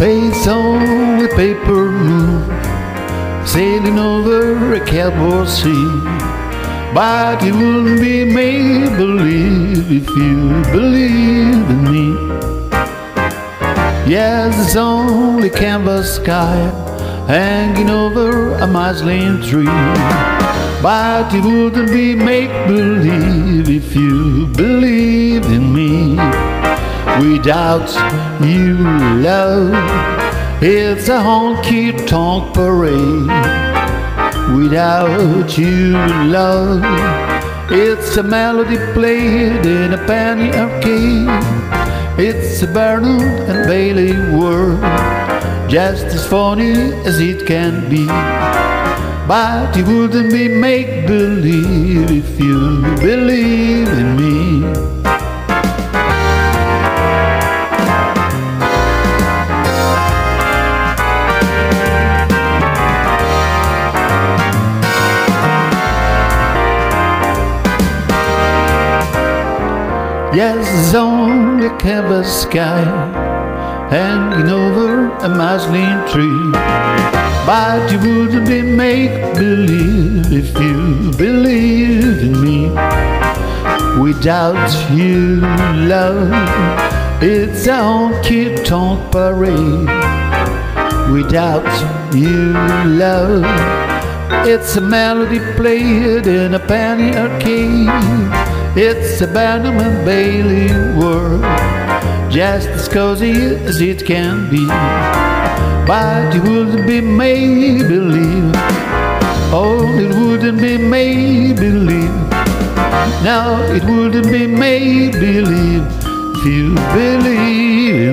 Say it's only paper moon sailing over a cowboy sea. But it wouldn't be make believe if you believe in me. Yes, it's only canvas sky hanging over a muslin tree. But it wouldn't be make believe if you believe. Without you, love, it's a honky tonk parade. Without you, love, it's a melody played in a penny arcade. It's a Barnum and Bailey world, just as funny as it can be. But it wouldn't be make believe if you believe in me. Yes, only a canvas sky hanging over a muslin tree. But you wouldn't be make believe if you believed in me. Without you, love, it's a honky tonk parade. Without you, love, it's a melody played in a penny arcade. It's a and Bailey world, just as cozy as it can be. But it wouldn't be made believe. Oh, it wouldn't be made believe. No, it wouldn't be made believe if you believe